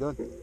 doing?